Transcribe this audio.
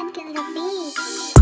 pumpkin the beast.